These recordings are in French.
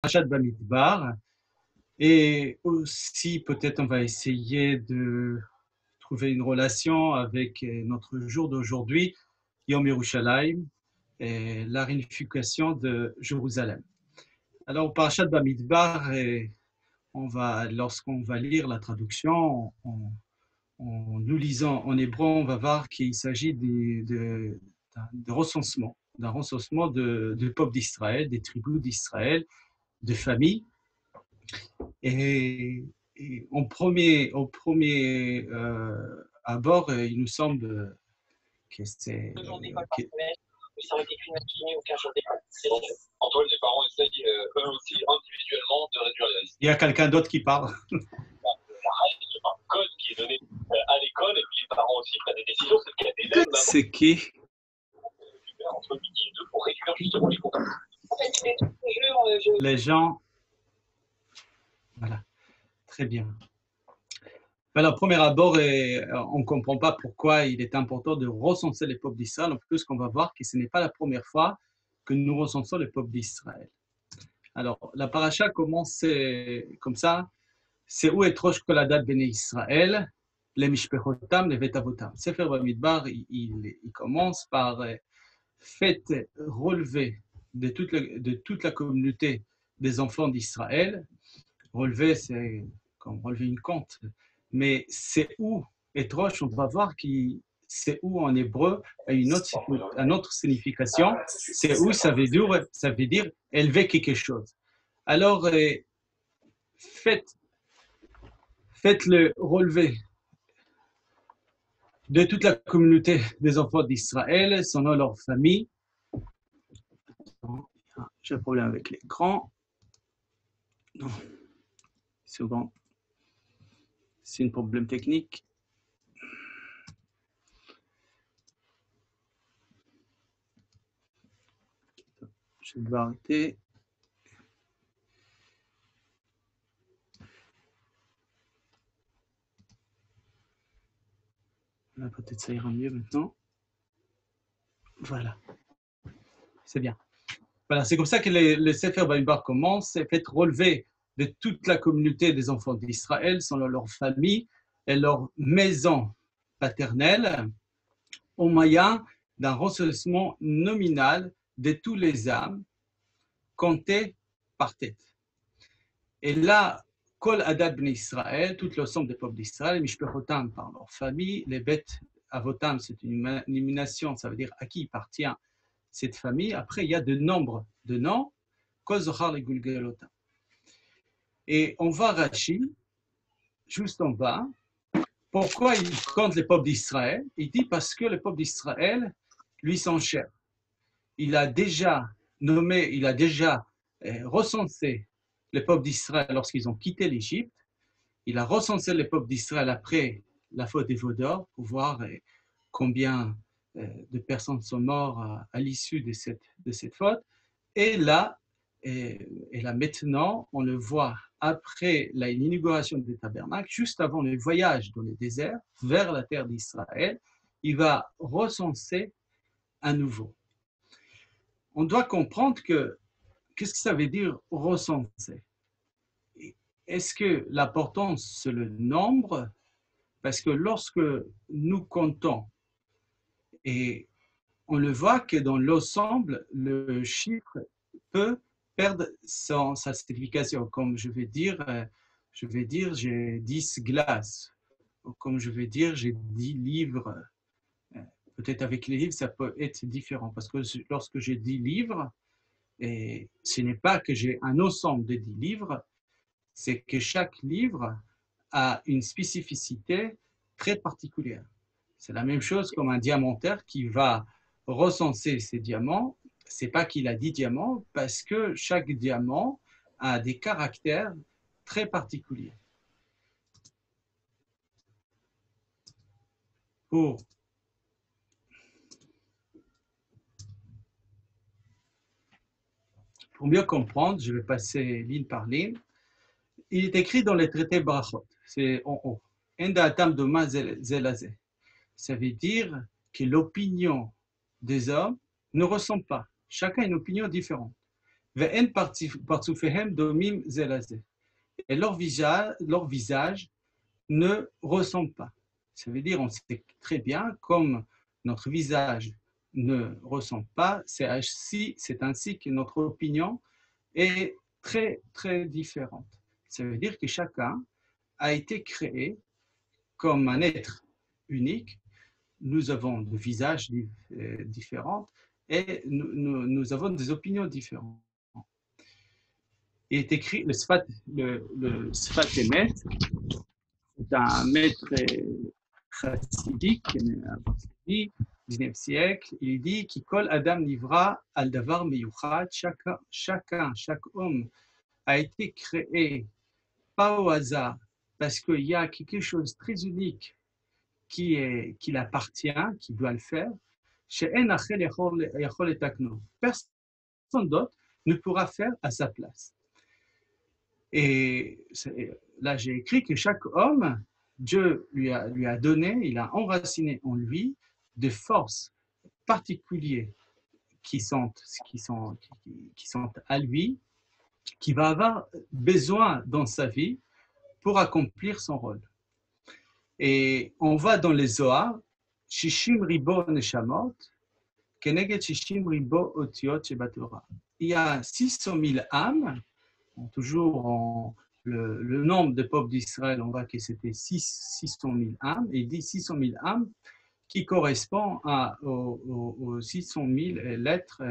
Parashat Bamidbar. Et aussi, peut-être, on va essayer de trouver une relation avec notre jour d'aujourd'hui, Yom Yerushalayim, et la réunification de Jérusalem. Alors, Parashat Bamidbar, va, lorsqu'on va lire la traduction, en, nous lisant en hébreu, on va voir qu'il s'agit de, recensement, d'un recensement de, du peuple d'Israël, des tribus d'Israël, de familles. Et, en premier, au premier euh, abord, il nous semble que c'est. Antoine, les parents essayent euh, eux aussi individuellement de réduire les risques. Il y a quelqu'un d'autre qui parle. Il y a un code qui est donné euh, à l'école et puis les parents aussi prennent des décisions. C'est d'élèves. C'est qui? Entre midi et deux pour réduire justement les contacts. Les gens. Voilà. Très bien. Alors, premier abord, on ne comprend pas pourquoi il est important de recenser les peuples d'Israël. En plus, qu'on va voir que ce n'est pas la première fois que nous recensons les peuples d'Israël. Alors, la paracha commence comme ça. C'est où est Rosh Koladat Bene Israël, les Mishpechotam, les Vetavotam. Sefer Bamidbar, il, il, commence par euh, faites relever de toute, la, de toute la communauté des enfants d'Israël. Relever, c'est comme relever une compte mais c'est où Etroche, on va voir que c'est où en hébreu a une autre, une autre signification. C'est où ça veut dire, ça veut dire élever quelque chose. Alors, euh, faites, faites le relevé de toute la communauté des enfants d'Israël, selon leur famille. J'ai un problème avec l'écran. Non, seconde. C'est un problème technique. Je vais arrêter. Là, peut-être ça ira mieux maintenant. Voilà. C'est bien. Voilà, c'est comme ça que le, Sefer Baïbar commence. C'est fait relever de toute la communauté des enfants d'Israël, selon leur famille et leur maison paternelle, au moyen d'un recensement nominal de tous les âmes comptées par tête. Et là, Kol Adad Ben Israël, toute l'ensemble des peuples d'Israël, Mishpechotam par leur famille, les bêtes Avotam, c'est une élimination, ça veut dire à qui appartient cette famille. Après, il y a de nombre de noms, et on voit Rachi, juste en bas, pourquoi il compte les peuples d'Israël? Il dit parce que les peuples d'Israël lui sont chers. Il a déjà nommé, il a déjà euh, recensé les peuples d'Israël lorsqu'ils ont quitté l'Égypte. Il a recensé les peuples d'Israël après la faute des Vaudors pour voir euh, combien de personnes sont mortes à, l'issue de cette, de cette faute. Et là, et, et, là maintenant, on le voit après l'inauguration des tabernacles, juste avant le voyage dans le désert vers la terre d'Israël, il va recenser à nouveau. On doit comprendre que qu'est-ce que ça veut dire recenser? Est-ce que l'importance, c'est le nombre? Parce que lorsque nous comptons, et on le voit que dans l'ensemble, le chiffre peut perdre sa signification. Comme je vais dire, euh, je vais dire j'ai 10 glaces. comme je vais dire, j'ai 10 livres. Euh, peut-être avec les livres, ça peut être différent parce que lorsque j'ai 10 livres, ce n'est pas que j'ai un ensemble de 10 livres, c'est que chaque livre a une spécificité très particulière. C'est la même chose comme un diamantaire qui va recenser ses diamants c'est pas qu'il a dit diamants, parce que chaque diamant a des caractères très particuliers. Pour Pour mieux comprendre, je vais passer ligne par ligne. Il est écrit dans les traités Brachot, c'est en haut. Ça veut dire que l'opinion des hommes ne ressemble pas. Chacun a une opinion différente. Et leur visage, leur visage ne ressemble pas. Ça veut dire, on sait très bien, comme notre visage ne ressemble pas, c'est ainsi, c'est ainsi que notre opinion est très, très différente. Ça veut dire que chacun a été créé comme un être unique. Nous avons des visages euh, différents et nous, avons des opinions différentes. Il est écrit, le Sfat, le, le Sfat Emet, c'est un maître chassidique, du 19e siècle, il dit Adam Nivra al davar meyuchat, chacun, chacun, chaque homme a été créé pas au hasard, parce qu'il y a quelque chose de très unique qui, est, qui l'appartient, qui doit le faire. Personne d'autre ne pourra faire à sa place. Et là, j'ai écrit que chaque homme, Dieu lui a, lui a donné, il a enraciné en lui des forces particulières qui sont, qui sont, qui sont à lui, qui va avoir besoin dans sa vie pour accomplir son rôle. Et on va dans les Zohar, Shishim Ribo Neshamot, Keneged Shishim Ribo Otiot Shebatora. Il y a 600 000 âmes, toujours en, le, nombre de peuples d'Israël, on voit que c'était 600 000 âmes, et il dit 600 000 âmes qui correspond à, aux, 600 000 lettres,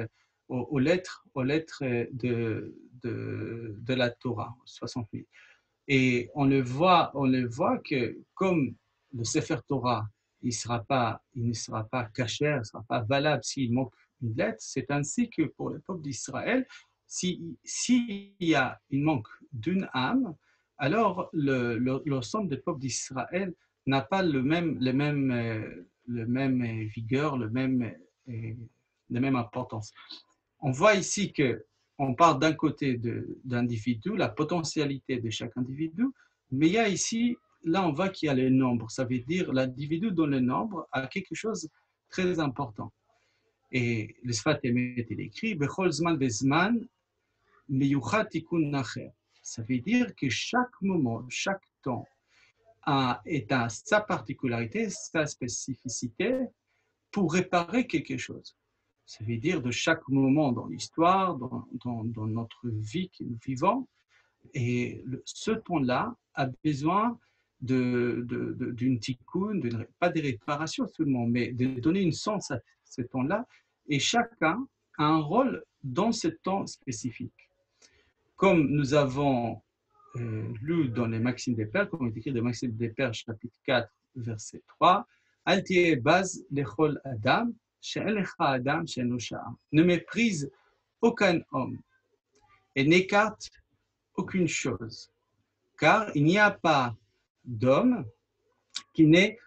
aux, lettres, aux lettres de, de, de la Torah, 60 000. Et on le voit, on le voit que comme le Sefer Torah, il, ne sera pas caché, il ne sera pas valable s'il manque une lettre, c'est ainsi que pour le peuple d'Israël, s'il si, y a il manque d'une âme, alors l'ensemble le, des peuples d'Israël n'a pas le même, le même, euh, le même vigueur, le même, euh, la même importance. On voit ici que on parle d'un côté d'individu, la potentialité de chaque individu, mais il y a ici, là on voit qu'il y a le nombre. Ça veut dire l'individu dans le nombre a quelque chose de très important. Et le Sfat Emet, il écrit, ça veut dire que chaque moment, chaque temps a, est à sa particularité, sa spécificité pour réparer quelque chose. Ça veut dire de chaque moment dans l'histoire, dans, notre vie que nous vivons. Et ce temps-là a besoin d'une de, tikkun, pas de réparation seulement, mais de donner une sens à ce temps-là. Et chacun a un rôle dans ce temps spécifique comme nous avons euh, lu dans les Maximes des Pères, comme est écrit dans les Maximes des Pères, chapitre 4, verset 3, baz lechol Adam, Adam, Ne méprise aucun homme et n'écarte aucune chose, car il n'y a pas d'homme qui n'est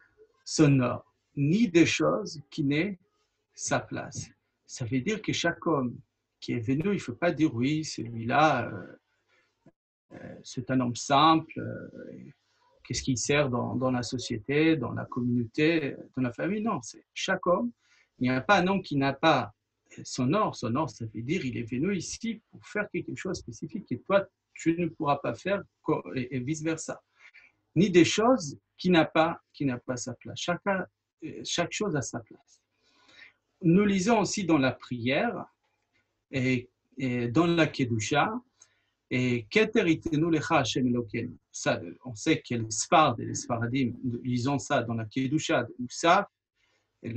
sonore, ni de choses qui n'est sa place. Ça veut dire que chaque homme qui est venu, il ne faut pas dire oui, celui-là, euh, euh, c'est un homme simple, euh, qu'est-ce qu'il sert dans, dans, la société, dans la communauté, dans la famille. Non, c'est chaque homme. Il n'y a pas un homme qui n'a pas son or. Son or, ça veut dire il est venu ici pour faire quelque chose de spécifique et toi, tu ne pourras pas faire et, vice-versa. Ni des choses qui n'a pas, pas sa place. Chaque, chaque chose a sa place. Nous lisons aussi dans la prière, et, dans la Kedusha, et ça, on sait que les Sfard et les Sfaradim, lisons ça dans la Kedusha de Oussaf, et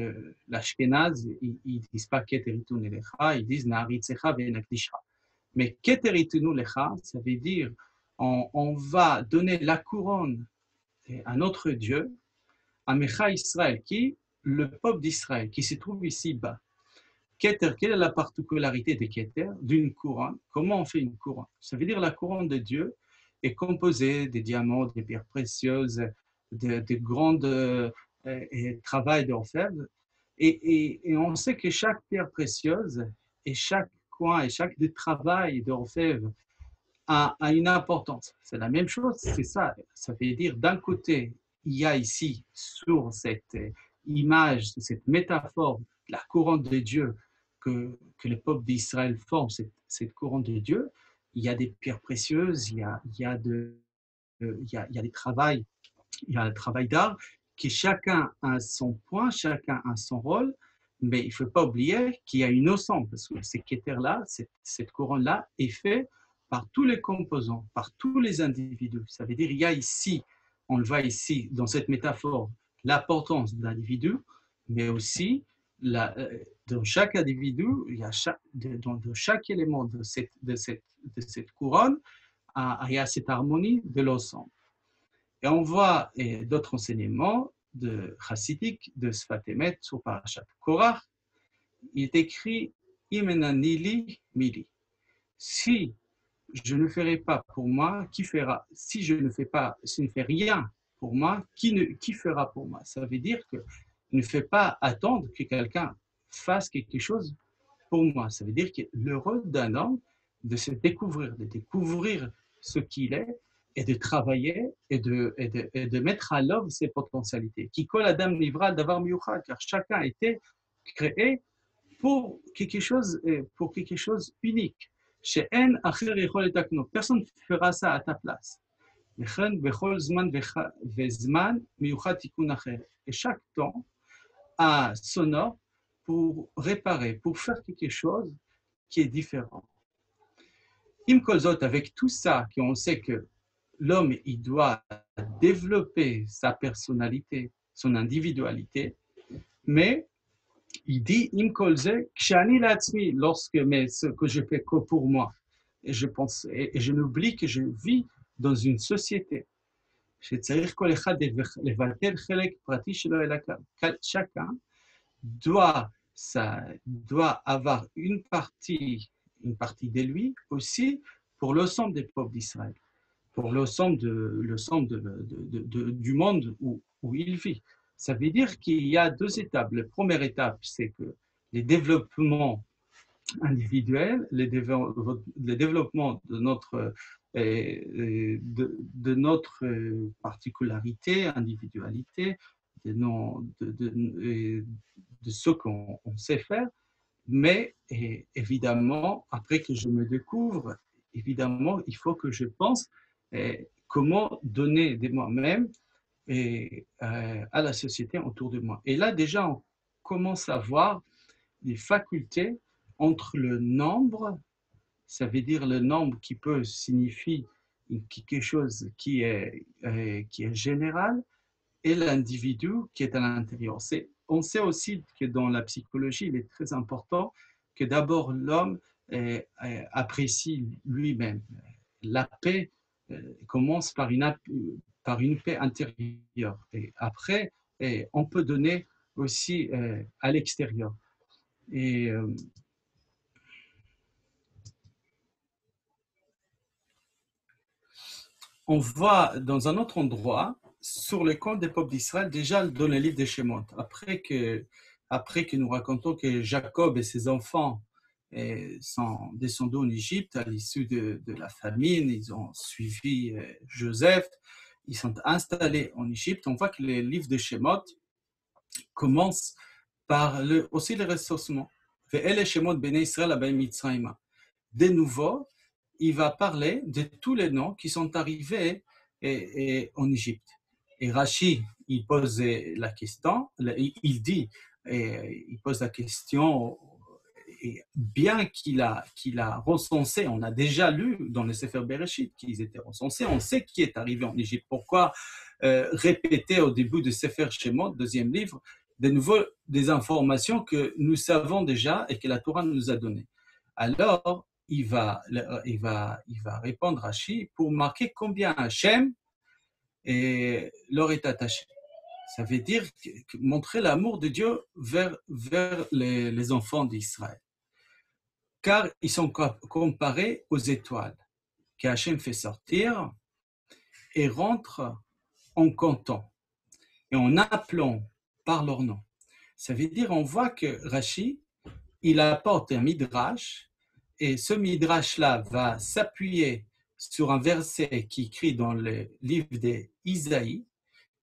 l'Ashkenaz, ils ne disent pas Keteritunu Lecha, ils disent Naritzecha Benakdishra. Mais Keteritunu Lecha, ça veut dire on, va donner la couronne à notre Dieu, à Mecha Israël, qui le peuple d'Israël, qui se trouve ici-bas. Keter, quelle est la particularité de Keter, d'une couronne? Comment on fait une couronne? Ça veut dire la couronne de Dieu est composée des diamants, des pierres précieuses, de, de grandes et travail d'orfèvre. Et, et, on sait que chaque pierre précieuse et chaque coin et chaque travail d'orfèvre a, a, une importance. C'est la même chose, c'est ça. Ça veut dire d'un côté, il y a ici sur cette image, cette métaphore, la couronne de Dieu, que, que le peuple d'Israël forme cette, cette couronne de Dieu, il y a des pierres précieuses, il y a, il y a, de, il y a, il y a des travails, il y a un travail d'art, qui chacun a son point, chacun a son rôle, mais il ne faut pas oublier qu'il y a une ensemble, parce que ces là cette, couronne-là, est faite par tous les composants, par tous les individus. Ça veut dire qu'il y a ici, on le voit ici dans cette métaphore, l'importance de l'individu, mais aussi euh, dans chaque individu, il y a dans, chaque élément de cette, de cette couronne, il y a cette harmonie de l'ensemble. Et on voit d'autres enseignements de chassidiques de Sfatemet sur Parashat Korach. Il est écrit Imenanili Mili. Si je ne ferai pas pour moi, qui fera Si je ne fais pas, si ne fais rien pour moi, qui, ne, qui fera pour moi? Ça veut dire que ne fais pas attendre que quelqu'un fasse quelque chose pour moi. Ça veut dire que le rôle d'un homme, de se découvrir, de découvrir ce qu'il est et de travailler et de, et de, et de mettre à l'œuvre ses potentialités. Qui colle Adam Livra d'avoir miucha, car chacun a été créé pour quelque chose, pour quelque chose unique. Chez personne ne fera ça à ta place. Et chaque temps a son ordre pour réparer, pour faire quelque chose qui est différent. Imkolzot, avec tout ça, qu'on sait que l'homme, il doit développer sa personnalité, son individualité, mais il dit lorsque mais ce que je fais que pour moi. Et je pense, et, je n'oublie que je vis dans une société. Chacun doit, doit avoir une partie une partie de lui aussi pour l'ensemble des peuples d'Israël, pour l'ensemble de, du monde où, il vit. Ça veut dire qu'il y a deux étapes. La première étape, c'est que les développements individuels, les, développements de notre, euh, de, notre particularité, individualité, de, ce qu'on sait faire, mais évidemment, après que je me découvre, évidemment, il faut que je pense comment donner de moi-même et, euh, à la société autour de moi. Et là, déjà, on commence à voir les facultés entre le nombre, ça veut dire le nombre qui peut signifier quelque chose qui est, euh, qui est général, et l'individu qui est à l'intérieur. On sait aussi que dans la psychologie, il est très important que d'abord l'homme euh, apprécie lui-même. La paix commence par une, par une paix intérieure et après, on peut donner aussi à l'extérieur. Et on voit dans un autre endroit sur le compte des peuples d'Israël, déjà dans le livre des Shemot, après que, après que nous racontons que Jacob et ses enfants sont descendus en Égypte à l'issue de, la famine, ils ont suivi eh, Joseph, ils sont installés en Égypte, on voit que le livre des Shemot commence par aussi le ressourcement. De nouveau, il va parler de tous les noms qui sont arrivés en Égypte. Et Rashi, il pose la question, il dit, il pose la question, et bien qu'il a, a recensé, on a déjà lu dans le Sefer Bereshit qu'ils étaient recensés, on sait qui est arrivé en Égypte. Pourquoi euh, répéter au début de Sefer Shemot, deuxième livre, de nouveau des informations que nous savons déjà et que la Torah nous a données Alors, il va, il va, il va répondre Rashi pour marquer combien Hachem leur est attaché. Ça veut dire montrer l'amour de Dieu vers, vers les, enfants d'Israël. Car ils sont comparés aux étoiles qu'Hachem fait sortir et rentre en comptant et en appelant par leur nom. Ça veut dire, on voit que Rashi, il apporte un midrash et ce midrash-là va s'appuyer sur un verset qui écrit dans le livre d'Isaïe,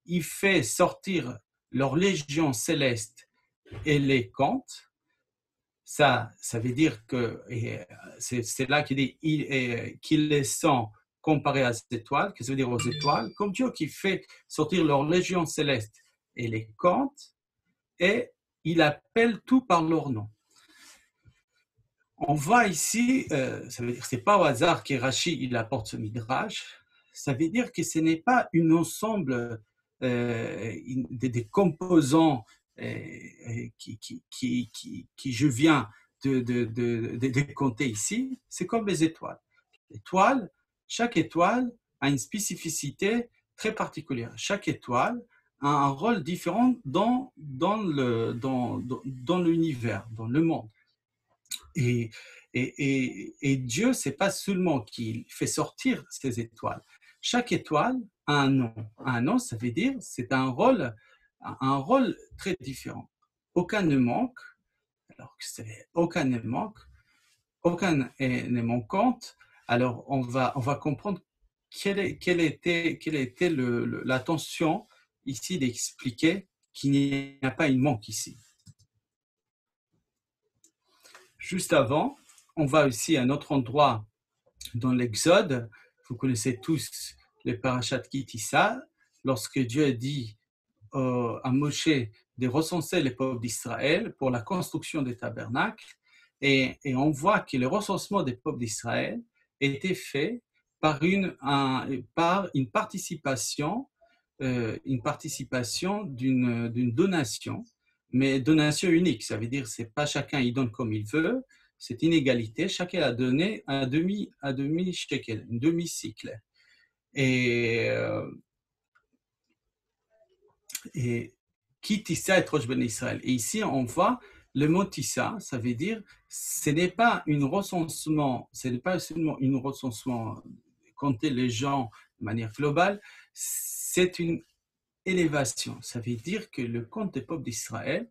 il fait sortir leur légion céleste et les compte. Ça, ça veut dire que c'est là qu'il dit qu'il les sent comparés à ces étoiles, que ça veut dire aux étoiles, comme Dieu qui fait sortir leur légion céleste et les compte, et il appelle tout par leur nom. On voit ici, euh, ça veut dire c'est pas au hasard qu'Irachi il apporte ce midrash, ça veut dire que ce n'est pas une ensemble euh, des, composants euh, qui, qui, qui, qui, je viens de, de, de, compter ici, c'est comme les étoiles. Chaque étoile a une spécificité très particulière. Chaque étoile a un rôle différent dans, dans, le, dans, dans l'univers, dans le monde. Et, et, et, Dieu, c'est pas seulement qu'il fait sortir ces étoiles. Chaque étoile a un nom. Un nom, ça veut dire c'est un rôle, un rôle très différent. Aucun ne manque. Alors que c'est aucun ne manque. Aucun ne manquante alors on va, on va comprendre quelle, était, quelle était l'intention ici d'expliquer qu'il n'y a pas une manque ici. Juste avant, on va aussi à un autre endroit dans l'Exode. Vous connaissez tous le parachat Kitissa, lorsque Dieu dit à Moshe de recenser les peuples d'Israël pour la construction des tabernacles. Et, on voit que le recensement des peuples d'Israël était fait par une, par une participation, euh, une participation d'une, d'une donation, mais donation unique. Ça veut dire c'est pas chacun il donne comme il veut, c'est inégalité. Chacun a donné un demi, un demi shekel, un demi cycle. Et euh, et Kitissa et Rosh Ben Israël. Et ici, on voit le mot Tissa, ça veut dire, ce n'est pas une recensement, ce n'est pas seulement une recensement, compter les gens de manière globale, c'est une élévation. Ça veut dire que le compte des peuples d'Israël,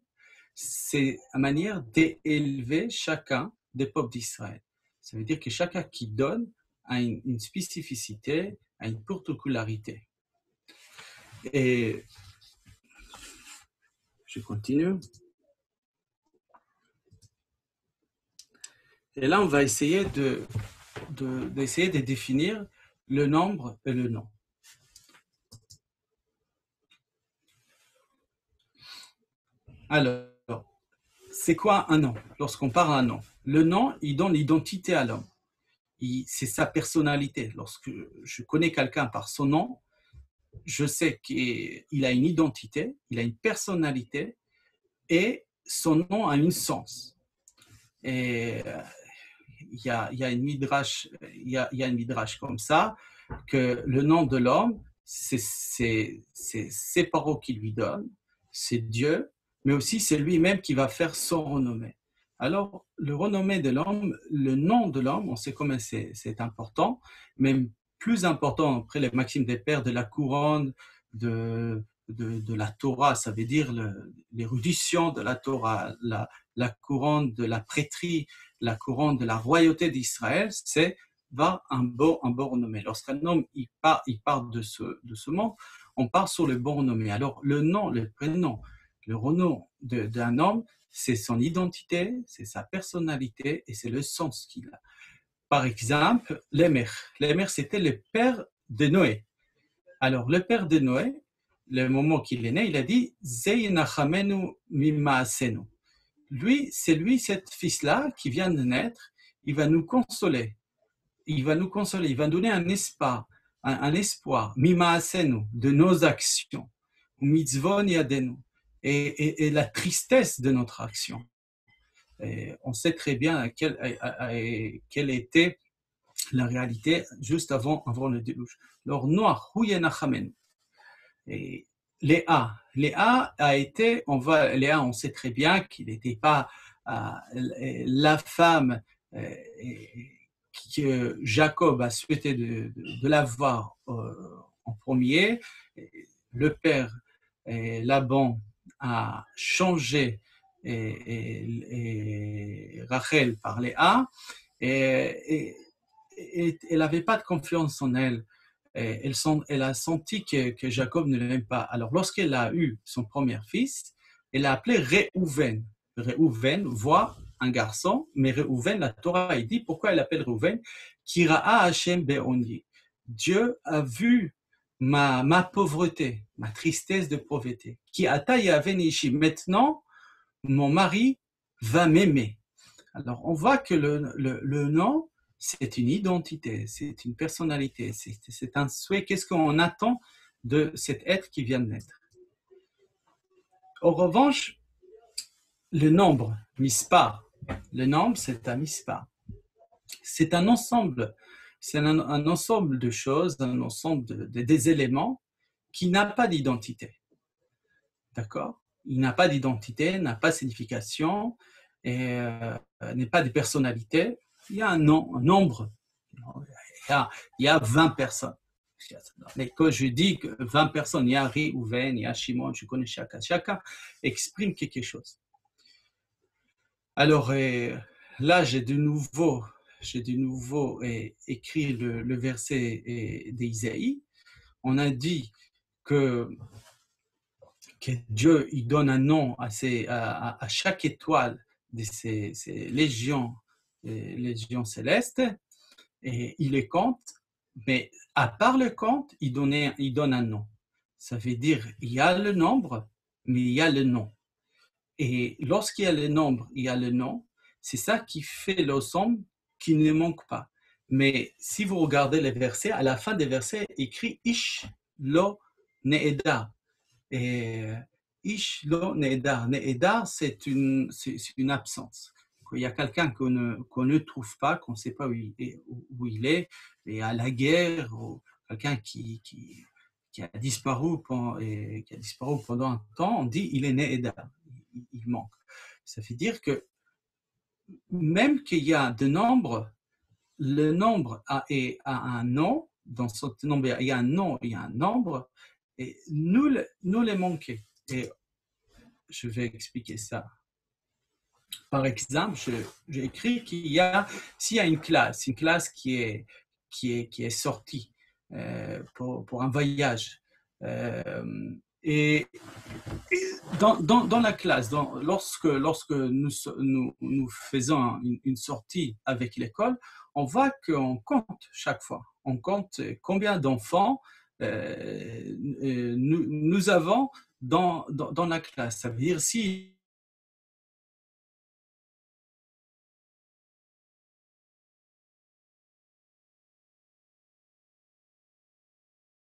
c'est une manière d'élever chacun des peuples d'Israël. Ça veut dire que chacun qui donne a une, une spécificité, a une particularité. Et je continue. Et là, on va essayer de, de, définir le nombre et le nom. Alors, c'est quoi un nom? Lorsqu'on parle d'un nom, le nom, il donne l'identité à l'homme. C'est sa personnalité. Lorsque je connais quelqu'un par son nom, je sais qu'il a une identité, il a une personnalité et son nom a un sens. Et il y a, une midrash, comme ça, que le nom de l'homme, c'est ses parents qui lui donnent, c'est Dieu, mais aussi c'est lui-même qui va faire son renommée. Alors, le renommée de l'homme, le nom de l'homme, on sait comment c'est important, mais plus important après les maximes des pères de la couronne, de, de, la Torah, ça veut dire l'érudition de la Torah, la, couronne de la prêtrise, la couronne de la royauté d'Israël, c'est va un bon, un bon renommé. Lorsqu'un homme il part, il part de, ce, de ce monde, on part sur le bon renommé. Alors, le nom, le prénom, le renom d'un homme, c'est son identité, c'est sa personnalité et c'est le sens qu'il a. Par exemple, Lémer. Lémer, c'était le père de Noé. Alors, le père de Noé, le moment qu'il est né, il a dit Zeinachamenu mimaasenu lui, c'est lui, cet fils-là qui vient de naître, il va nous consoler. Il va nous consoler, il va donner un espoir, un, mimaasenu, de nos actions, mitzvon yadenu, et, la tristesse de notre action. On sait très bien quelle, était la réalité juste avant, avant le déluge. Alors, noir, et Léa. Léa a été, on va, Léa, on sait très bien qu'il n'était pas euh, la femme euh, que Jacob a souhaité de, de, l'avoir euh, en premier. Le père Laban a changé et, Rachel par Léa et, et elle n'avait pas de confiance en elle elle, elle, a senti que, Jacob ne l'aime pas. Alors, lorsqu'elle a eu son premier fils, elle l'a appelé Réhouven. Réhouven, voit un garçon, mais Reuven, la Torah, il dit pourquoi elle appelle Reuven Kira'a Hashem Be'oni. Dieu a vu ma, ma pauvreté, ma tristesse de pauvreté. Qui. Maintenant, mon mari va m'aimer. Alors, on voit que le, nom, c'est une identité, c'est une personnalité, c'est un souhait. Qu'est-ce qu'on attend de cet être qui vient de naître En revanche, le nombre, mispar, le nombre, c'est un mispar. C'est un ensemble, c'est un, ensemble de choses, un ensemble de, des éléments qui n'a pas d'identité. D'accord? Il n'a pas d'identité, n'a pas de signification, euh, n'est pas de personnalité. Il y a un, nombre. Il y, a, il y a 20 personnes. Mais quand je dis que 20 personnes, il y a Ri ou Ven, il y a Shimon, je connais chacun. Chacun exprime quelque chose. Alors là, j'ai de nouveau, j'ai de nouveau écrit le, verset euh, d'Isaïe. On a dit que, que, Dieu il donne un nom à, à, chaque étoile de ces, légions, légions célestes et il les compte. Mais à part le compte, il, il donne un nom. Ça veut dire il y a le nombre, mais il y a le nom. Et lorsqu'il y a le nombre, il y a le nom. C'est ça qui fait l'ensemble qui ne manque pas. Mais si vous regardez les versets, à la fin des versets, écrit Ish lo ne'edar. Et Ish lo ne'edar. Ne'edar, c'est une, une absence. Il y a quelqu'un qu'on ne, ne, trouve pas, qu'on ne sait pas où il est, où il est, et à la guerre, quelqu'un qui, qui, qui, a disparu pendant, qui a disparu pendant un temps, on dit il est ne'edar il manque. Ça veut dire que même qu'il y a de nombres, le nombre a, un nom, dans ce nombre, il y a un nom, il y a un nombre, et nous, les manquons. Et je vais expliquer ça. Par exemple, j'ai écrit qu'il y a, s'il y a une classe, une classe qui est, qui est, qui est sortie euh, pour, pour, un voyage, euh, et, dans, dans, la classe, lorsque, lorsque nous, nous, faisons une, sortie avec l'école, on voit qu'on compte chaque fois. On compte combien d'enfants nous, nous, avons dans, dans, dans, la classe. Ça veut dire si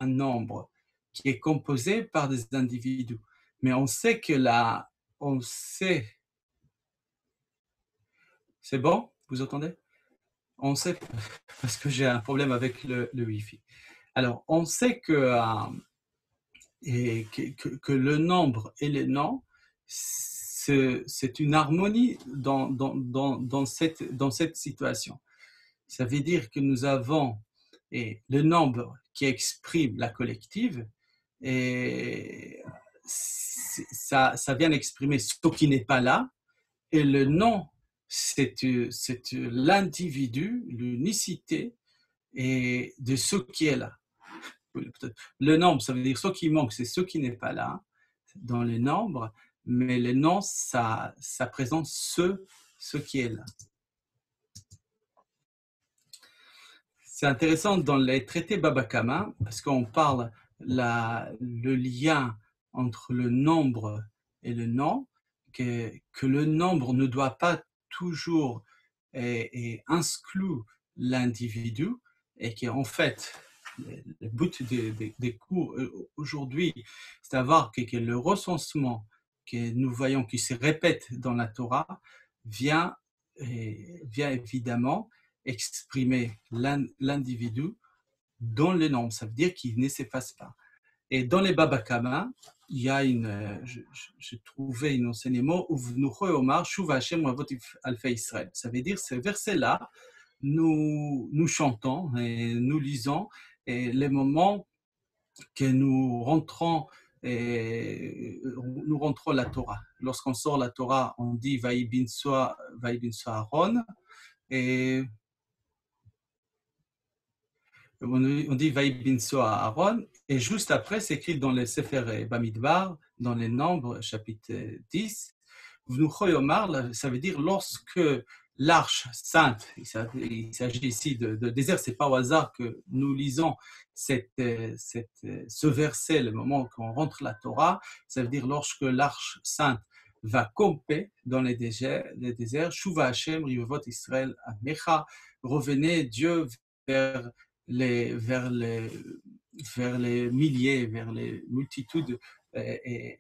un nombre qui est composé par des individus. Mais on sait que là, on sait. C'est bon? Vous entendez? On sait, parce que j'ai un problème avec le, le Wi-Fi. Alors, on sait que, euh, que, le nombre et les noms, c'est une harmonie dans, cette, situation. Ça veut dire que nous avons le nombre qui exprime la collective et ça, ça vient exprimer ce qui n'est pas là. Et le nom, c'est l'individu, l'unicité et de ce qui est là. Le nombre, ça veut dire ce qui manque, c'est ce qui n'est pas là dans les nombres, mais le nom, ça, ça présente ce, qui est là. C'est intéressant dans les traités Babakama, parce qu'on parle la, le lien entre le nombre et le nom, que, que le nombre ne doit pas toujours et, inclure l'individu et qu'en fait, le, but des, cours euh, aujourd'hui, c'est d'avoir que, le recensement que nous voyons qui se répète dans la Torah vient, vient évidemment exprimer l'individu dans les nombres. Ça veut dire qu'il ne s'efface pas. Et dans les Babakama, il y a une, j'ai trouvé un enseignement Omar, Alpha Israël. Ça veut dire, ce verset-là, nous, nous chantons et nous lisons et les moments que nous rentrons et nous rentrons la Torah. Lorsqu'on sort la Torah, on dit Vaïbin Soa Aaron. Et on dit à Aaron, et juste après, c'est écrit dans le Sefer Bamidbar, dans les Nombres, chapitre 10, Vnuchoyomar, ça veut dire lorsque l'arche sainte, il s'agit ici de, désert, c'est pas au hasard que nous lisons cette, cette, ce verset le moment qu'on rentre la Torah, ça veut dire lorsque l'arche sainte va camper dans les déserts, les Shuva Hashem, Rivot Israël, Amecha, revenez Dieu vers les, vers les, vers les milliers, vers les multitudes, et,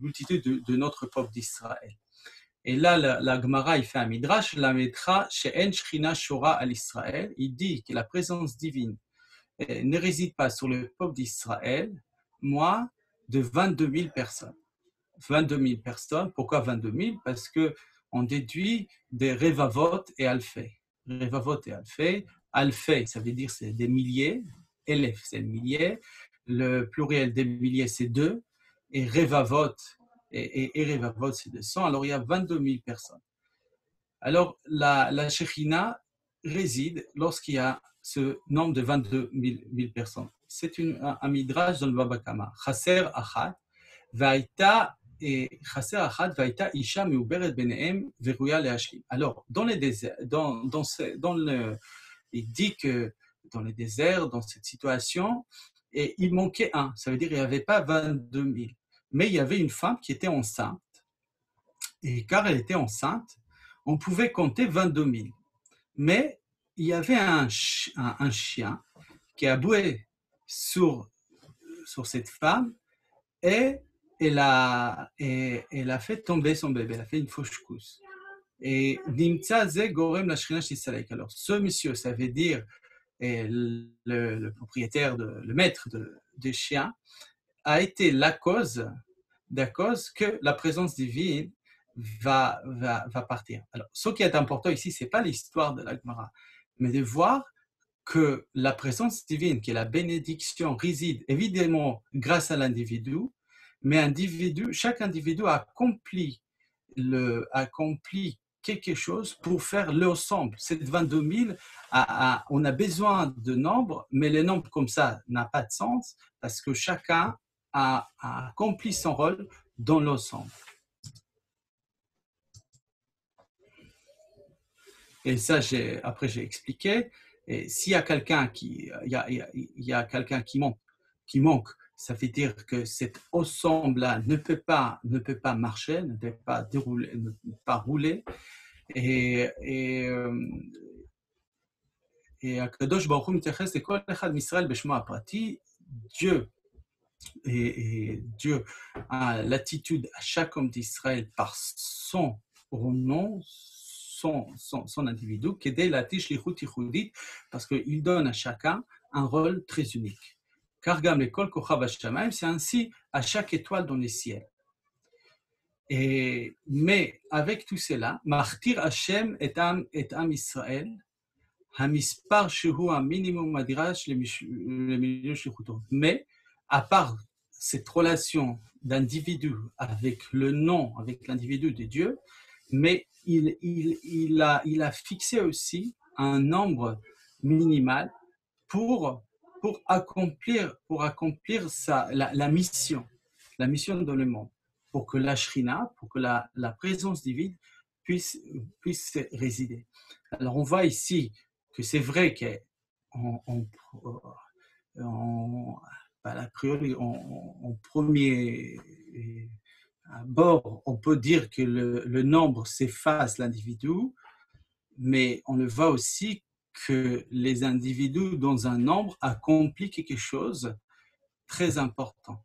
multitudes de, notre peuple d'Israël. Et là, la, Gemara, il fait un midrash, la metra she'en shrina shora al Israël. Il dit que la présence divine eh, ne réside pas sur le peuple d'Israël, moi, de 22 000 personnes. 22 000 personnes. Pourquoi 22 000 Parce que on déduit des revavot et alfé. Revavot et alfé. Alfé, ça veut dire c'est des milliers. Élèves, c'est milliers. Le pluriel des milliers, c'est deux. Et revavot, et, et, revavot, c'est 200. Alors il y a 22 000 personnes. Alors la, la réside lorsqu'il y a ce nombre de 22 000, personnes. C'est un, midrash dans le vaïta et Chaser veruya leashlim. Alors, dans les déserts, dans, dans, dans le, il dit que dans les déserts, dans cette situation, il manquait un. Ça veut dire qu'il n'y avait pas 22 000. Mais il y avait une femme qui était enceinte. Et car elle était enceinte, on pouvait compter 22 000. Mais il y avait un, un, chien qui a boué sur, sur cette femme et elle, a, elle a fait tomber son bébé, elle a fait une fausse couche. Et Alors, ce monsieur, ça veut dire le, le, propriétaire, de, le maître de, des chiens, a été la cause, la cause que la présence divine va, va, va partir. Alors, ce qui est important ici, ce n'est pas l'histoire de l'Agmara, mais de voir que la présence divine, que la bénédiction réside évidemment grâce à l'individu, mais individu, chaque individu accomplit, le, accomplit quelque chose pour faire l'ensemble. Cette 22 000, on a besoin de nombres, mais les nombres comme ça n'a pas de sens parce que chacun a, a accompli son rôle dans l'ensemble. Et ça, après, j'ai expliqué. Et s'il y a quelqu'un qui, il y a, il y a quelqu'un qui manque, qui manque, ça veut dire que cet ensemble-là ne peut pas, ne peut pas marcher, ne peut pas dérouler, ne peut pas rouler. Et, et, et Akadosh Baruch Hu מתייחס לכל אחד מישראל בשמו הפרטי. Dieu et, et Dieu a l'attitude à chaque homme d'Israël par son nom, son, son, individu, parce qu'il donne à chacun un rôle très unique. Kargam l'école c'est ainsi à chaque étoile dans les ciels. Et, mais avec tout cela, Martir Hashem et Am, et Am Israël, Hamispar Shehu un minimum Madirash le Mais à part cette relation d'individu avec le nom, avec l'individu de Dieu, mais il, a, fixé aussi un nombre minimal pour, pour accomplir, pour accomplir sa, la, mission, la mission dans le monde, pour que la shrina, pour que la, présence divine puisse, puisse résider. Alors on voit ici que c'est vrai en, bah, en, en, premier bord, on peut dire que le, nombre s'efface l'individu, mais on le voit aussi que les individus dans un nombre accomplissent quelque chose très important.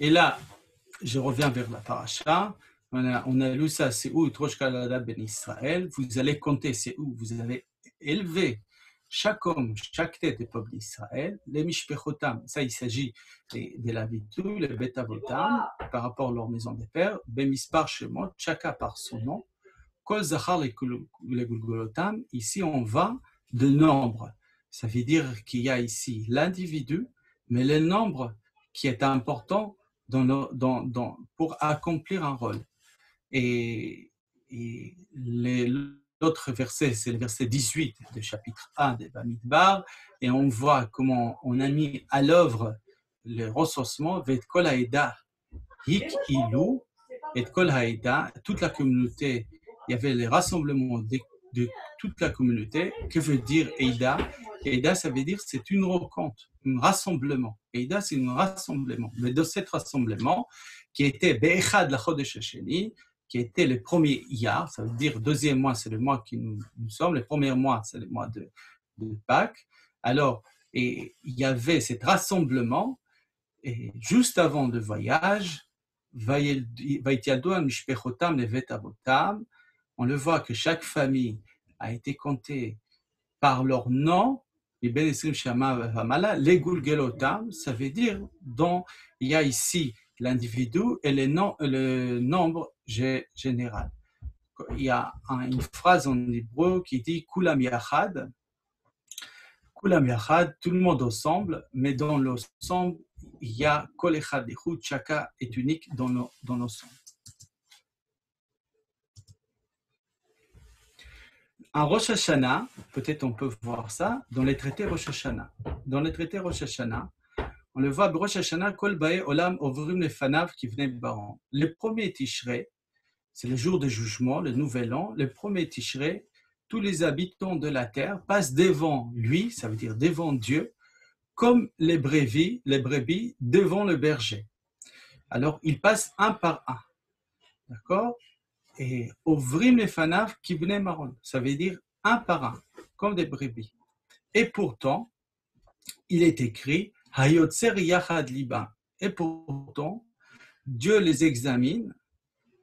Et là, je reviens vers la paracha. On a, lu ça, c'est où? Ben Israël. Vous allez compter, c'est où? Vous avez élevé chaque homme, chaque tête du peuple d'Israël, les mishpechotam, ça il s'agit de la vitu, les betavotam, par rapport à leur maison des pères, bemispar shemot, chacun par son nom, kol zachar les gulgolotam, ici on va de nombre. Ça veut dire qu'il y a ici l'individu, mais le nombre qui est important pour accomplir un rôle. Et, l'autre verset, c'est le verset 18 du chapitre 1 de Bamidbar, et on voit comment on a mis à l'œuvre le recensement, Haïda, Hik Ilu, Haïda, toute la communauté, il y avait les rassemblements de, toute la communauté. Que veut dire Eida Eida, ça veut dire c'est une rencontre, un rassemblement. Eida, c'est un rassemblement. Mais de cet rassemblement, qui était Be'echad la Chodesh qui était le premier Iyar, ça veut dire deuxième mois, c'est le mois qui nous, sommes, le premier mois, c'est le mois de, Pâques. Alors, et il y avait cet rassemblement, et juste avant le voyage, on le voit que chaque famille a été comptée par leur nom, les Gulgelotam, ça veut dire dont il y a ici l'individu et le nombre général. Il y a une phrase en hébreu qui dit Kulam Kulam tout le monde ensemble, mais dans l'ensemble, il y a Kol est unique dans l'ensemble. Un Rosh Hashanah, peut-être on peut voir ça dans les traités Rosh Hashanah. Dans les traités Rosh Hashanah, on le voit, Rosh Hashanah. Le premier Tishrei, c'est le jour de jugement, le nouvel an. Le premier Tishrei, tous les habitants de la terre passent devant lui, ça veut dire devant Dieu, comme les brebis, les brebis devant le berger. Alors, ils passent un par un. D'accord? Et Ovrim les fanav qui marron. Ça veut dire un par un, comme des brebis. Et pourtant, il est écrit Hayotzer Yachad Liban. Et pourtant, Dieu les examine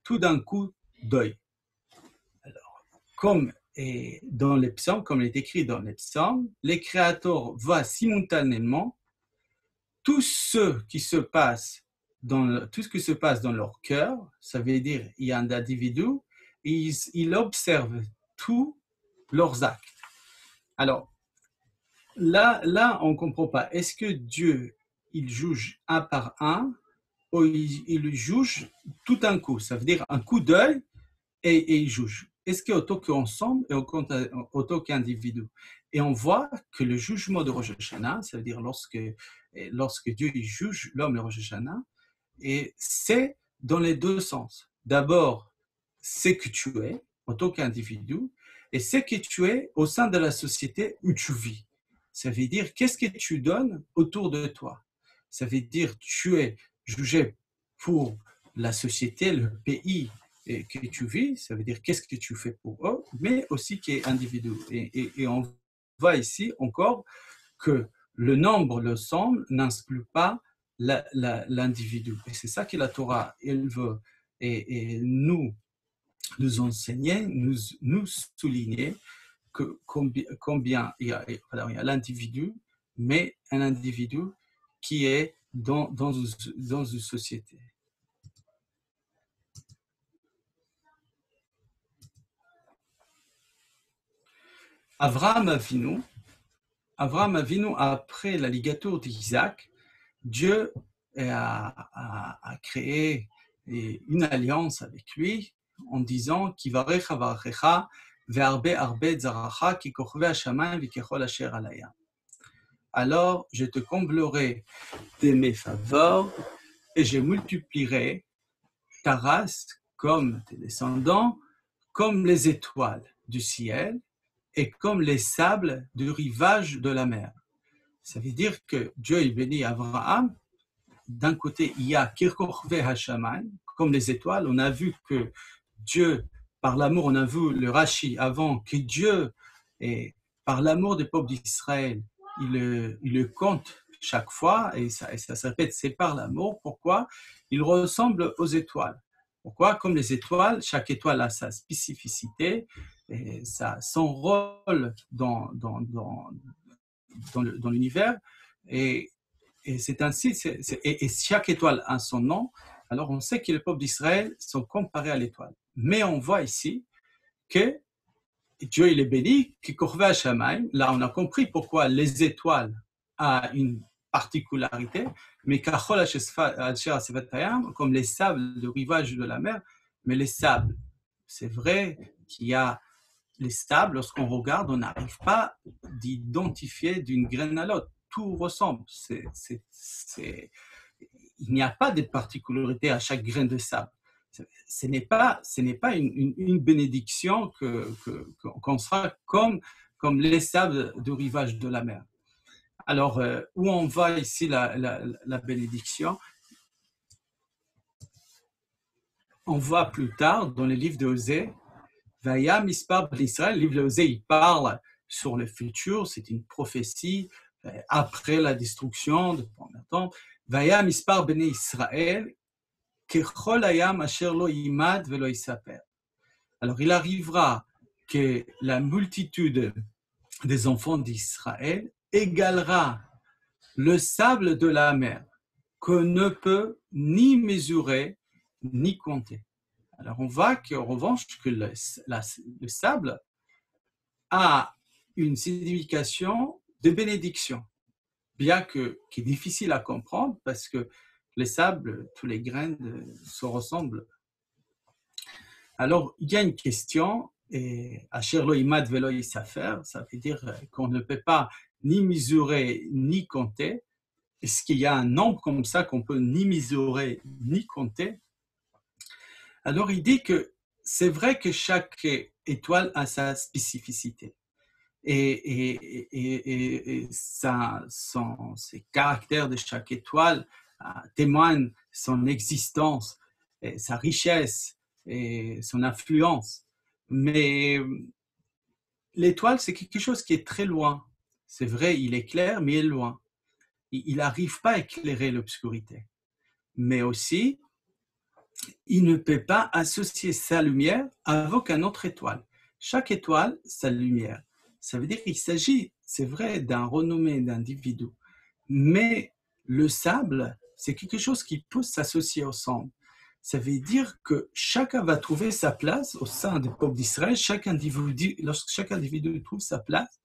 tout d'un coup d'œil. Alors, comme dans les psaumes, comme il est écrit dans les psaumes, les créateurs voient simultanément tout ce qui se passe dans tout ce qui se passe dans leur cœur, ça veut dire il y a un individu, il, observe tous leurs actes. Alors, là, là on comprend pas. Est-ce que Dieu, il juge un par un, ou il, juge tout un coup Ça veut dire un coup d'œil et, il juge. Est-ce qu'autant qu'ensemble et autant qu'individu? Et on voit que le jugement de Rosh Hashanah, ça veut dire lorsque, lorsque Dieu il juge l'homme de Rosh et c'est dans les deux sens. D'abord, c'est que tu es en tant qu'individu et c'est que tu es au sein de la société où tu vis. Ça veut dire qu'est-ce que tu donnes autour de toi? Ça veut dire tu es jugé pour la société, le pays que tu vis. Ça veut dire qu'est-ce que tu fais pour eux, mais aussi qui est individu. Et, et on voit ici encore que le nombre, le somme, n'inclut pas l'individu. Et c'est ça que la Torah, elle veut et, nous, nous enseigner, nous, nous souligner que combien, il y a l'individu, mais un individu qui est dans, dans, dans une société. Avraham Avinu, Avraham Avinu, après la ligature d'Isaac, Dieu a, créé une alliance avec lui en disant alors je te comblerai de mes faveurs et je multiplierai ta race comme tes descendants, comme les étoiles du ciel et comme les sables du rivage de la mer. Ça veut dire que Dieu est béni Abraham. D'un côté, il y a Kirkorve Hashaman, comme les étoiles. On a vu que Dieu, par l'amour, on a vu le Rashi avant, que Dieu, et par l'amour des peuples d'Israël, il, le compte chaque fois, et ça, et ça se répète, c'est par l'amour. Pourquoi? Il ressemble aux étoiles. Pourquoi? Comme les étoiles, chaque étoile a sa spécificité, et ça, son rôle dans, dans, dans, dans l'univers. Et, et c'est ainsi, et, chaque étoile a son nom. Alors on sait que les peuples d'Israël sont comparés à l'étoile. Mais on voit ici que Dieu il est béni. Là, on a compris pourquoi les étoiles ont une particularité, mais comme les sables du rivage de la mer, mais les sables, c'est vrai qu'il y a les sables, lorsqu'on regarde, on n'arrive pas d'identifier d'une graine à l'autre. Tout ressemble. il n'y a pas de particularité à chaque graine de sable. Ce n'est pas, ce n'est pas une, bénédiction que, qu'on sera comme, comme les sables du rivage de la mer. Alors, euh, où on va ici la, la bénédiction? On voit plus tard dans le livre de Osée, Vaya Mispar l'Israël, le livre de Osée, il parle sur le futur, c'est une prophétie euh, après la destruction de. Vaya Mispar Bene Israël, Alors il arrivera que la multitude des enfants d'Israël égalera le sable de la mer, qu'on ne peut ni mesurer ni compter. Alors on voit qu'en revanche, que le, sable a une signification de bénédiction, bien que qui est difficile à comprendre parce que les sables, tous les grains se ressemblent. Alors il y a une question et Asher imad velo safer, ça veut dire qu'on ne peut pas ni mesurer ni compter. Est-ce qu'il y a un nombre comme ça qu'on peut ni mesurer ni compter? Alors il dit que c'est vrai que chaque étoile a sa spécificité et, et, ça, son, ces caractères de chaque étoile euh, témoignent son existence, sa richesse et son influence. Mais l'étoile, c'est quelque chose qui est très loin. C'est vrai, il est clair, mais il est loin. Il n'arrive pas à éclairer l'obscurité. Mais aussi, il ne peut pas associer sa lumière avec une autre étoile. Chaque étoile, sa lumière. Ça veut dire qu'il s'agit, c'est vrai, d'un renommé d'individu, mais le sable, c'est quelque chose qui peut s'associer ensemble. Ça veut dire que chacun va trouver sa place au sein du peuple d'Israël. Chaque individu, lorsque chaque individu trouve sa place,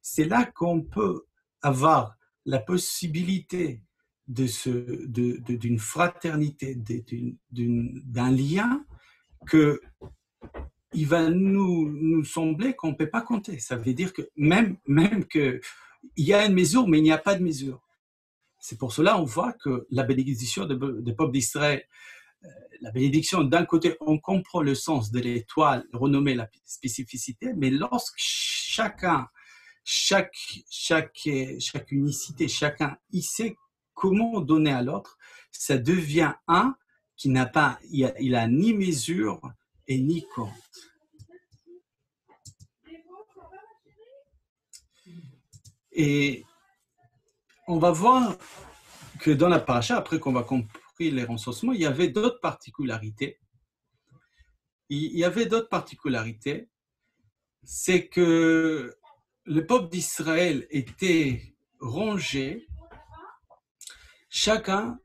c'est là qu'on peut avoir la possibilité d'une fraternité, d'un lien que il va nous, sembler qu'on ne peut pas compter. Ça veut dire que même, même que il y a une mesure, mais il n'y a pas de mesure. C'est pour cela on voit que la bénédiction du de peuple d'Israël, euh, la bénédiction, d'un côté, on comprend le sens de l'étoile, renommer la spécificité, mais lorsque chacun, chaque, chaque, chaque unicité, chacun, il sait comment donner à l'autre, ça devient un qui n'a pas, il a, ni mesure et ni compte. Et on va voir que dans la paracha, après qu'on va comprendre les renseignements, il y avait d'autres particularités. Il y avait d'autres particularités. C'est que le peuple d'Israël était rongé chacun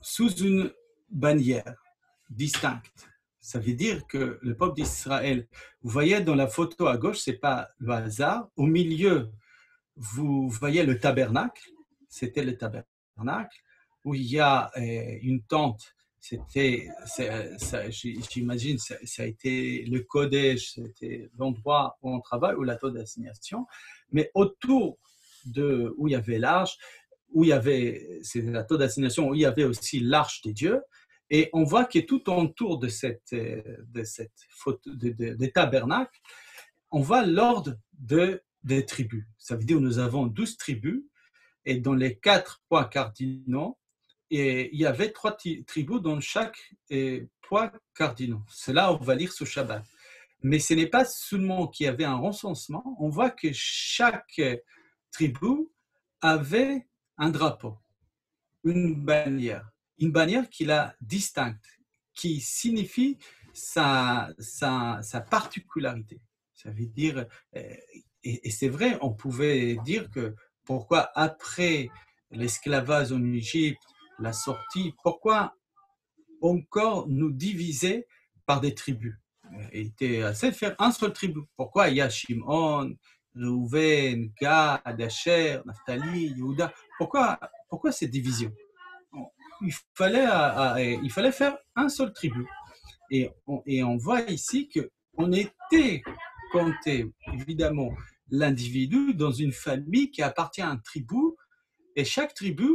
sous une bannière distincte. Ça veut dire que le peuple d'Israël, vous voyez dans la photo à gauche, c'est pas le hasard. Au milieu, vous voyez le tabernacle? C'était le tabernacle où il y a euh, une tente. C'était, j'imagine, ça, a été le codège, c'était l'endroit où on travaille, ou la taux d'assignation. Mais autour de où il y avait l'arche, où il y avait, c'est la taux d'assignation, où il y avait aussi l'arche des dieux. Et on voit que tout autour de cette, de cette faute, de, de, tabernacle, on voit l'ordre de, des tribus. Ça veut dire que nous avons douze tribus, et dans les quatre points cardinaux, et il y avait trois tribus dans chaque point cardinal. Où on va lire ce Shabbat. Mais ce n'est pas seulement qu'il y avait un recensement, on voit que chaque tribu avait un drapeau, une bannière, une bannière qui la distincte, qui signifie sa, particularité. Ça veut dire, euh, et, c'est vrai, on pouvait dire que pourquoi après l'esclavage en Égypte, la sortie, pourquoi encore nous diviser par des tribus? Il était assez de faire un seul tribu. Pourquoi? Il y a Shimon, Reuven, Gad, Asher, Naphtali, Yehuda pourquoi, pourquoi cette division il fallait, euh, euh, il fallait faire un seul tribu. Et on, et on voit ici qu'on était compter évidemment l'individu dans une famille qui appartient à une tribu, et chaque tribu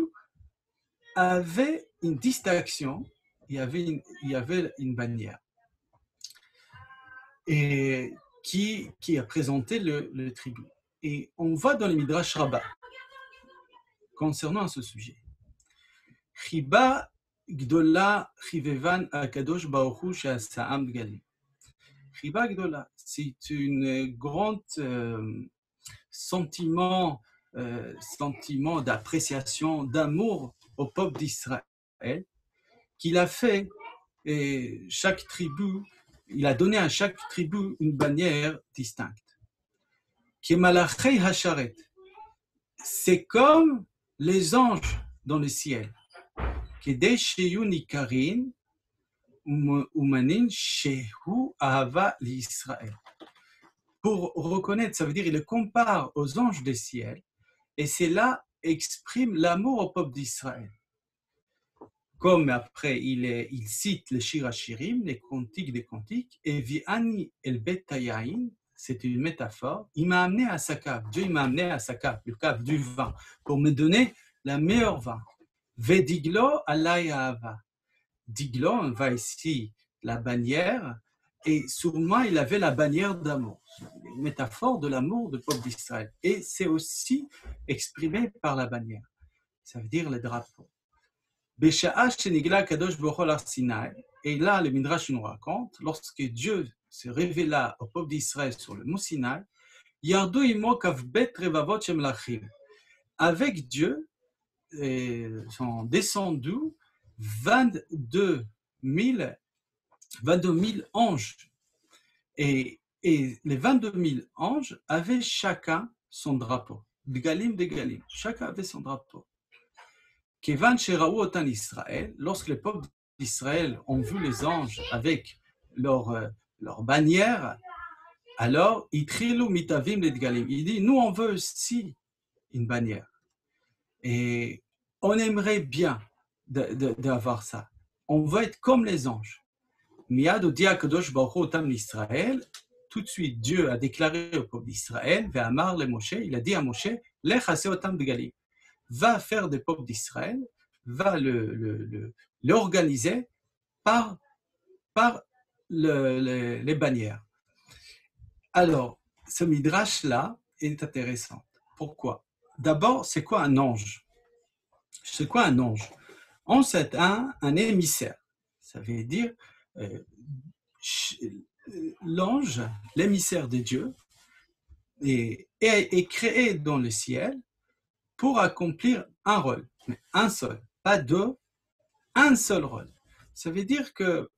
avait une distinction, il y avait une, il y avait une bannière, et qui, qui a présenté le, le tribu. Et on va dans le Midrash Rabbah concernant ce sujet. Akadosh. Riba Gdola, c'est une euh, grande euh, sentiment, euh, sentiment d'appréciation, d'amour au peuple d'Israël qu'il a fait. Et chaque tribu, il a donné à chaque tribu une bannière distincte. Qui est C'est comme les anges dans le ciel. Kedesh Karin, umanin shehu ahava l'Israël. Pour reconnaître, ça veut dire il le compare aux anges des ciels, et c'est là exprime l'amour au peuple d'Israël. Comme après, il, cite les Shirachirim, les cantiques des cantiques, et Viani el Betayain, c'est une métaphore, il m'a amené à sa cave, Dieu m'a amené à sa cave, le cave du vin, pour me donner la meilleure vin. Vediglo alayahava. Diglo, on va ici la bannière, et sur moi, il avait la bannière d'amour. Une métaphore de l'amour du peuple d'Israël. Et c'est aussi exprimé par la bannière. Ça veut dire le drapeau. Et là, le Midrash nous raconte, lorsque Dieu se révéla au peuple d'Israël sur le mont Sinaï, avec Dieu, sont descendus 22 000, 22 anges. Et, et, les 22 000 anges avaient chacun son drapeau. De Galim, de Galim. Chacun avait son drapeau. Kevan Sheraou Israël, lorsque les peuples d'Israël ont vu les anges avec leur, euh, leur bannière, alors, Itrilou Mitavim de Galim. Il dit, nous on veut aussi une bannière. Et on aimerait bien d'avoir ça. On veut être comme les anges. Miad Israël, tout de suite Dieu a déclaré au peuple d'Israël, le Moshe, il a dit à Moshe, va faire des peuples d'Israël, va l'organiser le, par, par les bannières. Alors, ce midrash-là est intéressant. Pourquoi? D'abord, c'est quoi un ange? C'est quoi un ange? On c'est un, un émissaire. Ça veut dire euh, l'ange, l'émissaire de Dieu, est, est, créé dans le ciel pour accomplir un rôle, mais un seul, pas deux, un seul rôle. Ça veut dire que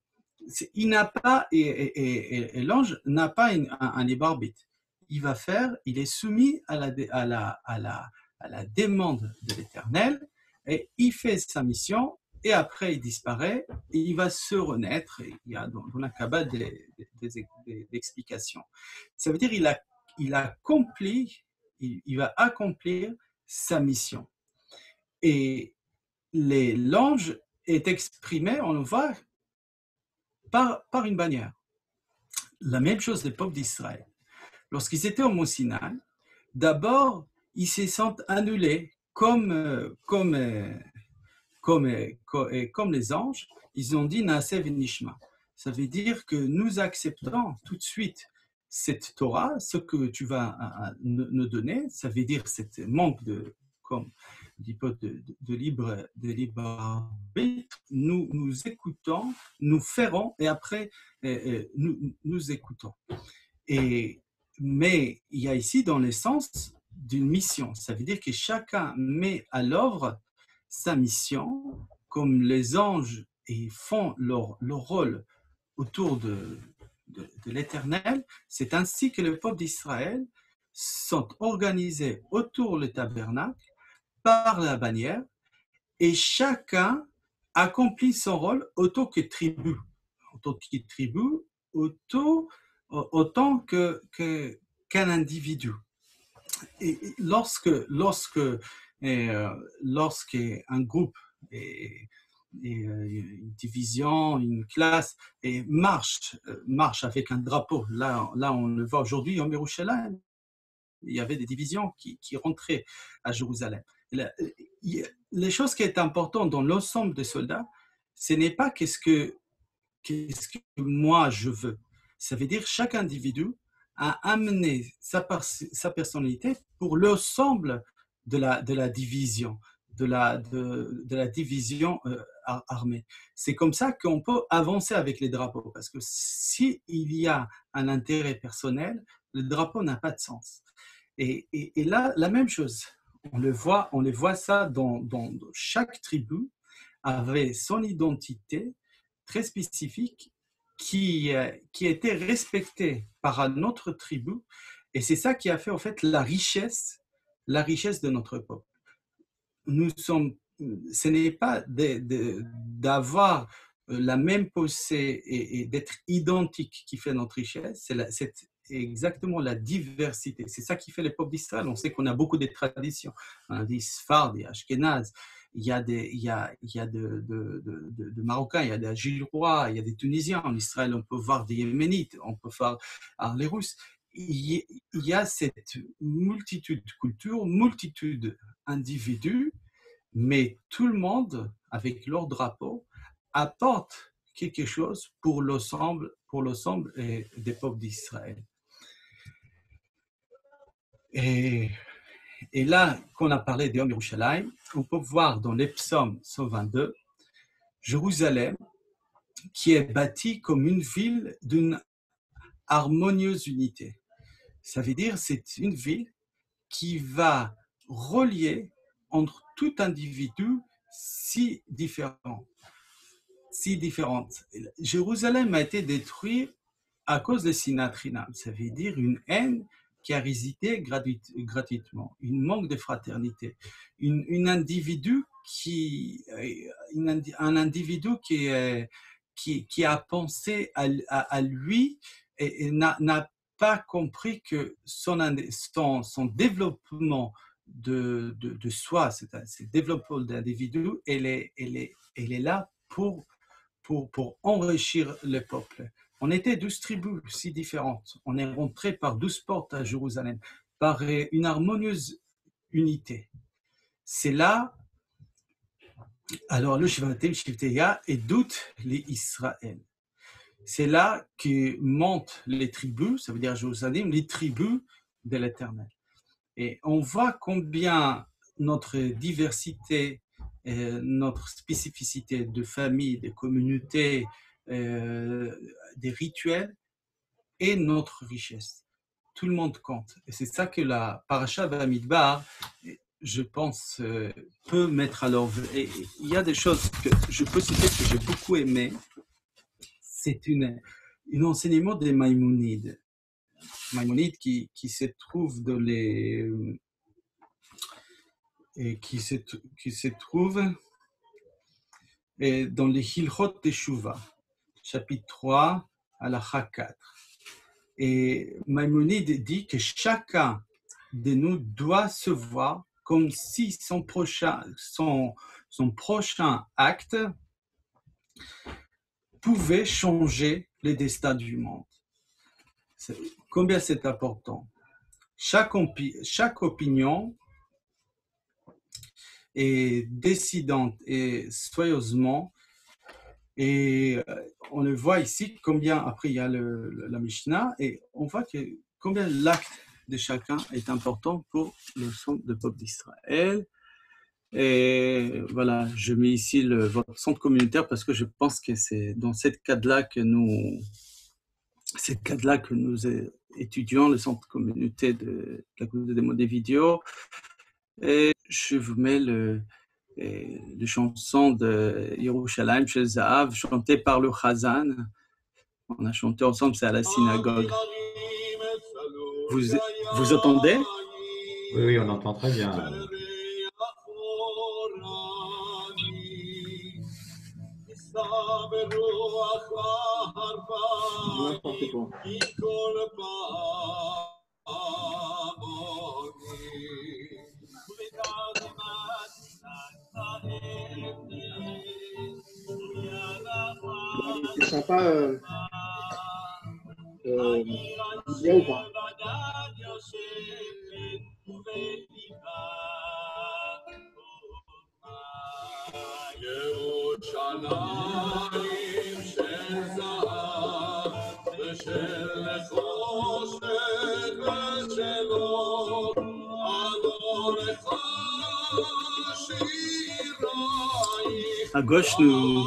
il n'a pas et, et, l'ange n'a pas un, un libre arbitre il va faire, il est soumis à la, à la, à la, à la demande de l'Éternel et il fait sa mission et après il disparaît et il va se renaître. il y a dans, la Kabbalah des, explications. Ça veut dire il a, il il, va accomplir sa mission. Et l'ange est exprimé, on le voit, par, par une bannière. La même chose des peuples d'Israël lorsqu'ils étaient au Mont d'abord, ils se sentent annulés comme, euh, comme, euh, comme, euh, comme les anges. Ils ont dit Naasev Nishma. Ça veut dire que nous acceptons tout de suite cette Torah, ce que tu vas nous donner. Ça veut dire cette manque de, comme, de, de, libre, de libre arbitre. Nous, nous écoutons, nous ferons et après, nous, nous écoutons. Et mais il y a ici dans le sens d'une mission. Ça veut dire que chacun met à l'œuvre sa mission, comme les anges et font leur, leur rôle autour de, de, l'Éternel. C'est ainsi que le peuple d'Israël sont organisés autour du tabernacle par la bannière et chacun accomplit son rôle autant que tribu. Autant que tribu, autant autant que, qu'un individu. Et lorsque, lorsque, euh, lorsque un groupe est, euh, une division, une classe, et marche, euh, marche avec un drapeau. Là, là on le voit aujourd'hui en Jérusalem. Il y avait des divisions qui, rentraient à Jérusalem. les choses qui sont importantes dans l'ensemble des soldats, ce n'est pas qu'est-ce que, qu'est-ce que moi je veux. Ça veut dire chaque individu a amené sa, sa personnalité pour l'ensemble de la, de la division de la, de, la division euh, armée. C'est comme ça qu'on peut avancer avec les drapeaux, parce que s'il y a un intérêt personnel, le drapeau n'a pas de sens. Et, et, là, la même chose, on le voit, on les voit ça dans, dans, chaque tribu avait son identité très spécifique qui, euh, qui était respectée par un autre tribu, et c'est ça qui a fait en fait la richesse, la richesse de notre peuple nous sommes, ce n'est pas d'avoir la même pensée et, d'être identique qui fait notre richesse, c'est exactement la diversité. C'est ça qui fait les peuples d'Israël. On sait qu'on a beaucoup de traditions. On a des Sfard, des Ashkenaz, il y a des, il y a, il y a de, de, de, Marocains, il y a des Gilrois, il y a des Tunisiens. En Israël, on peut voir des Yéménites, on peut voir les Russes. Il y a cette multitude de cultures, multitude d'individus, mais tout le monde, avec leur drapeau, apporte quelque chose pour l'ensemble, pour l'ensemble des peuples d'Israël. Et, et, là, qu'on a parlé de Yerushalayim, on peut voir dans les psaumes 122, Jérusalem, qui est bâtie comme une ville d'une harmonieuse unité. Ça veut dire c'est une ville qui va relier entre tout individu si différent, si différente. Jérusalem a été détruit à cause de Sinatrinam, ça veut dire une haine a résisté gratuitement, une manque de fraternité, une, individu qui, un individu qui, qui, a pensé à, lui et, n'a pas compris que son, développement de, de, soi, c'est le développement d'individu, elle est, elle, est, elle est là pour, pour, pour enrichir le peuple. On était douze tribus si différentes. On est rentré par douze portes à Jérusalem, par une harmonieuse unité. C'est là, alors le Shivatim, Shivteya, et doute les Israël. C'est là que montent les tribus, ça veut dire Jérusalem, les tribus de l'Éternel. Et on voit combien notre diversité, notre spécificité de famille, de communauté, euh, des rituels est notre richesse. Tout le monde compte. Et c'est ça que la paracha Bamidbar, je pense, euh, peut mettre à l'œuvre. Et il y a des choses que je peux citer que j'ai beaucoup aimé. C'est une, un enseignement des Maïmounides. Maïmonide qui, qui se trouve dans les et qui se, qui se trouve dans les Hilchot Teshuva, chapitre 3 à la 4. Et Maïmonide dit que chacun de nous doit se voir comme si son prochain, son, son prochain acte pouvait changer le destin du monde. Combien c'est important? Chaque, chaque opinion est décidante et soyeusement. Et euh, on le voit ici, combien, après il y a le, la Mishnah, et on voit que combien l'acte de chacun est important pour le centre de peuple d'Israël. Et voilà, je mets ici le, centre communautaire parce que je pense que c'est dans cette cadre-là que nous, c'est le cadre-là que nous étudions, le centre communauté de, la communauté des vidéos. Et je vous mets le, le chanson de Yerushalayim chez Zahav, chantée par le Chazan. On a chanté ensemble, c'est à la synagogue. Vous, vous entendez? Oui, oui, on entend très bien. N'importe quoi? Sympa. Euh, euh, ou pas À gauche, nous,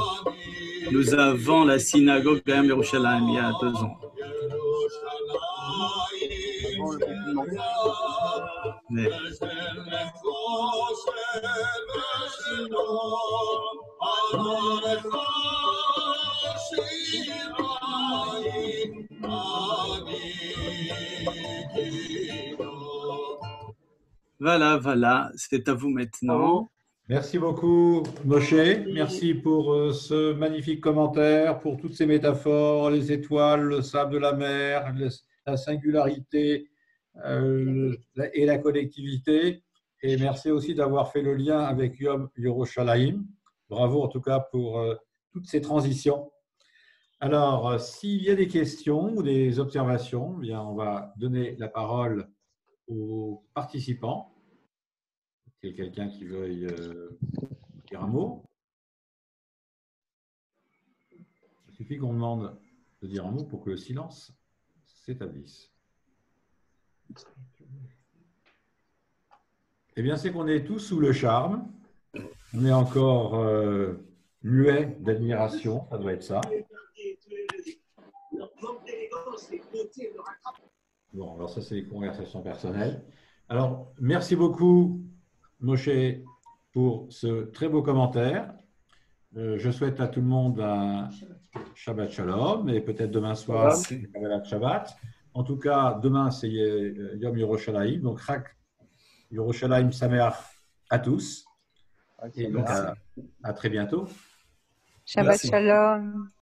nous avons la synagogue Gayam Yerushalayim il y a deux ans. Voilà, voilà, c'est à vous maintenant. Merci beaucoup, Moshe. Merci pour euh, ce magnifique commentaire, pour toutes ces métaphores, les étoiles, le sable de la mer, la singularité euh, et la collectivité. Et merci aussi d'avoir fait le lien avec Yom Yerushalayim. Bravo en tout cas pour euh, toutes ces transitions. Alors, s'il y a des questions ou des observations, eh bien, on va donner la parole aux participants quelqu'un qui veuille euh, dire un mot Il suffit qu'on demande de dire un mot pour que le silence s'établisse. Eh bien, c'est qu'on est tous sous le charme. On est encore euh, muet d'admiration, ça doit être ça. Bon, alors ça, c'est les conversations personnelles. Alors, merci beaucoup Moshe, pour ce très beau commentaire. Euh, je souhaite à tout le monde un Shabbat Shalom et peut-être demain soir, Shabbat. En tout cas, demain, c'est Yom Yerushalayim. Donc, Rak Yerushalayim Sameach à tous. Et donc, à, très bientôt. Shabbat Shalom.